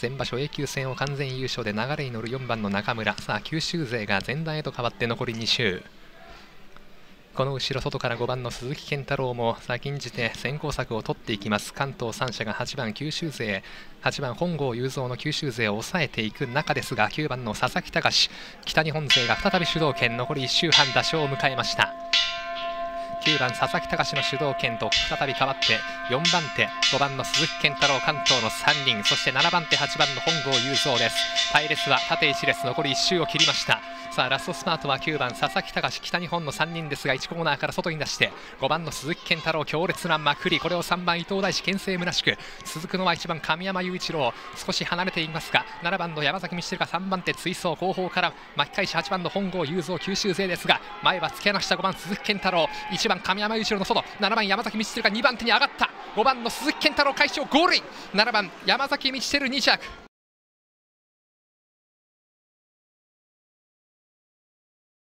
前場所 A 級戦を完全優勝で流れに乗る4番の中村。さあ九州勢が前段へと変わって残り2周。この後ろ外から5番の鈴木健太郎も先んじて先行策を取っていきます。関東3社が8番九州勢8番本郷雄三の九州勢を抑えていく中ですが9番の佐々木隆北日本勢が再び主導権。残り1周半打賞を迎えました。9番佐々木隆の主導権と再び変わって4番手5番の鈴木健太郎関東の3人そして7番手8番の本郷雄三です。隊列は縦1列残り1周を切りましたさあラストスパートは9番佐々木隆北日本の3人ですが1コーナーから外に出して5番の鈴木健太郎強烈なまくり。これを3番伊藤大志牽制むなしく続くのは1番神山雄一郎。少し離れていますが7番の山崎道輝が3番手追走後方から巻き返し8番の本郷雄三九州勢ですが前は突き放した5番鈴木健太郎。1番神山雄一郎の外。7番山崎道輝が2番手に上がった。5番の鈴木健太郎快勝ゴールイン。7番山崎道輝2着。